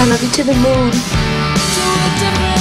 I love you to the moon.